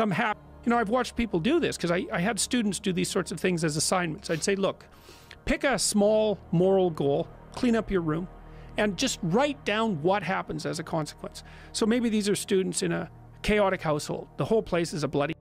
some. You know, I've watched people do this because I, I had students do these sorts of things as assignments. I'd say, look, pick a small moral goal, clean up your room, and just write down what happens as a consequence. So maybe these are students in a chaotic household. The whole place is a bloody